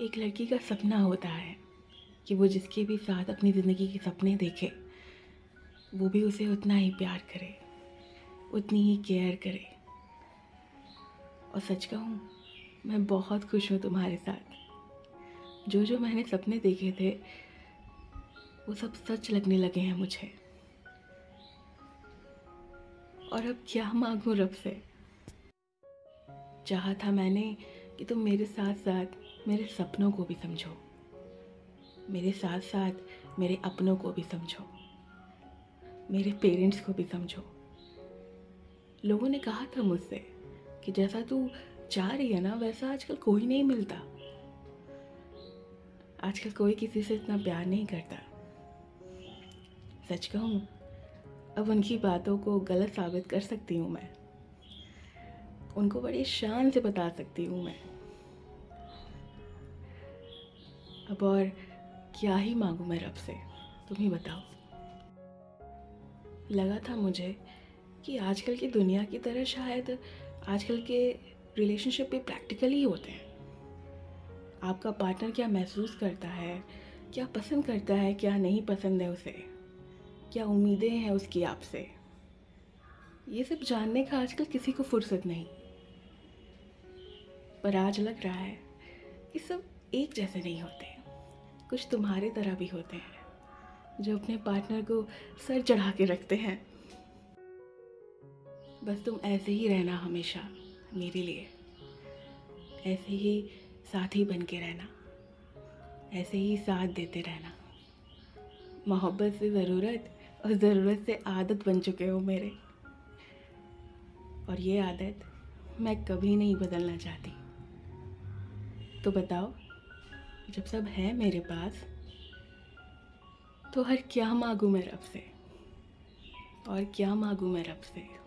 एक लड़की का सपना होता है कि वो जिसके भी साथ अपनी ज़िंदगी के सपने देखे, वो भी उसे उतना ही प्यार करे, उतनी ही केयर करे। और सच कहूँ, मैं बहुत खुश हूँ तुम्हारे साथ। जो जो मैंने सपने देखे थे, वो सब सच लगने लगे हैं मुझे। और अब क्या मांगूँ रब से? चाहा था मैंने कि तुम मेरे साथ साथ मेरे सपनों को भी समझो। मेरे साथ साथ मेरे अपनों को भी समझो। मेरे पेरेंट्स को भी समझो। लोगों ने कहा था मुझसे कि जैसा तू चाह रही है ना, वैसा आजकल कोई नहीं मिलता। आजकल कोई किसी से इतना प्यार नहीं करता। सच कहूँ, अब उनकी बातों को गलत साबित कर सकती हूँ मैं। उनको बड़ी शान से बता सकती हूँ मैं। अब और क्या ही मांगू मैं रब से, तुम ही बताओ। लगा था मुझे कि आजकल की दुनिया की तरह शायद आजकल के रिलेशनशिप भी प्रैक्टिकल होते हैं। आपका पार्टनर क्या महसूस करता है, क्या पसंद करता है, क्या नहीं पसंद है उसे, क्या उम्मीदें हैं उसकी आपसे? ये सब जानने का आजकल किसी को फुर्सत नहीं। पर आज लग रहा है कि सब एक जैसे नहीं होते। कुछ तुम्हारे तरह भी होते हैं, जो अपने पार्टनर को सर चढ़ा के रखते हैं। बस तुम ऐसे ही रहना हमेशा मेरे लिए। ऐसे ही साथी बन के रहना। ऐसे ही साथ देते रहना। मोहब्बत से ज़रूरत और ज़रूरत से आदत बन चुके हो मेरे। और ये आदत मैं कभी नहीं बदलना चाहती। तो बताओ, जब सब है मेरे पास तो हर क्या मांगूँ मैं रब से? और क्या मांगूँ मैं रब से?